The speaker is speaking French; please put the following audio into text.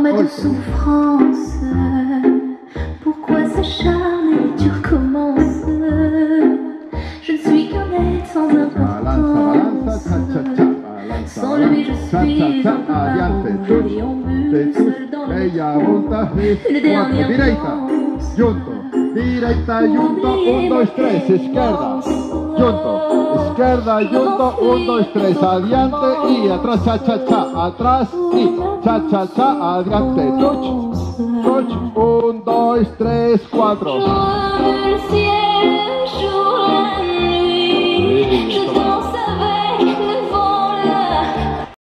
ma douce oltre. souffrance, pourquoi s'acharner, tu recommences Je ne suis qu'un être sans importance. Balanza, Sans lui, je suis un peu touch. déambule Te seul dans le Une dernière danse. junto, direita, junto, un, dos, tres, izquierda, junto, izquierda, junto, un, dos, tres, adiante y atrás, cha, cha, cha, atrás y cha, cha, cha, adiante, touch, touch, un, dos, tres, cuatro.